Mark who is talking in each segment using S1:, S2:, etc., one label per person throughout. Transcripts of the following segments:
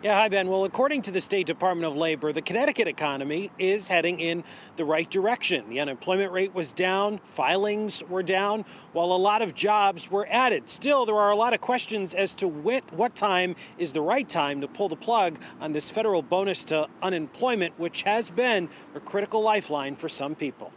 S1: Yeah, hi, Ben. Well, according to the State Department of Labor, the Connecticut economy is heading in the right direction. The unemployment rate was down, filings were down, while a lot of jobs were added. Still, there are a lot of questions as to what, what time is the right time to pull the plug on this federal bonus to unemployment, which has been a critical lifeline for some people.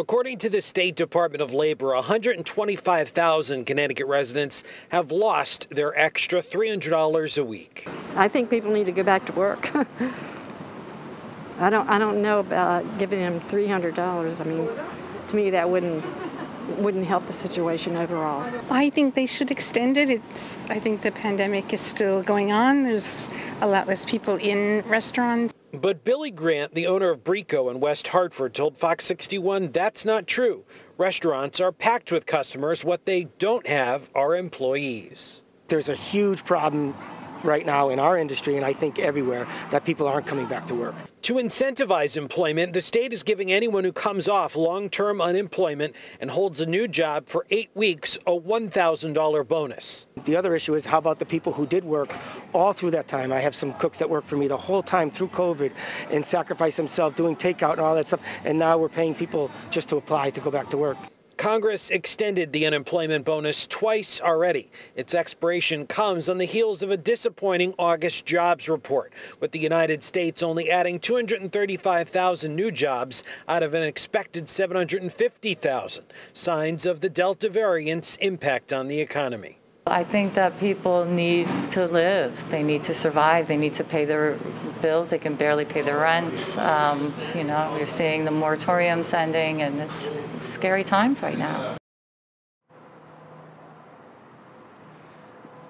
S1: According to the State Department of Labor, 125,000 Connecticut residents have lost their extra $300 a week.
S2: I think people need to go back to work. I don't I don't know about giving them $300. I mean, to me that wouldn't wouldn't help the situation overall.
S3: I think they should extend it. It's I think the pandemic is still going on. There's a lot less people in restaurants.
S1: But Billy Grant, the owner of Bricco in West Hartford, told Fox 61 that's not true. Restaurants are packed with customers. What they don't have are employees.
S4: There's a huge problem right now in our industry, and I think everywhere, that people aren't coming back to work.
S1: To incentivize employment, the state is giving anyone who comes off long term unemployment and holds a new job for eight weeks a $1,000 bonus.
S4: The other issue is how about the people who did work all through that time? I have some cooks that worked for me the whole time through COVID and sacrificed themselves doing takeout and all that stuff, and now we're paying people just to apply to go back to work.
S1: Congress extended the unemployment bonus twice already. Its expiration comes on the heels of a disappointing August jobs report, with the United States only adding 235,000 new jobs out of an expected 750,000. Signs of the Delta variant's impact on the economy.
S5: I think that people need to live. They need to survive. They need to pay their bills. They can barely pay their rents. Um, you know, we're seeing the moratoriums ending, and it's, it's scary times right now.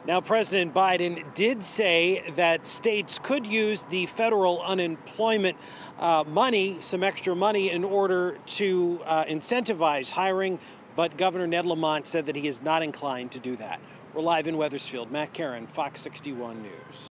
S1: Now, President Biden did say that states could use the federal unemployment uh, money, some extra money, in order to uh, incentivize hiring, but Governor Ned Lamont said that he is not inclined to do that. We're live in Wethersfield. Matt Karen, Fox 61 News.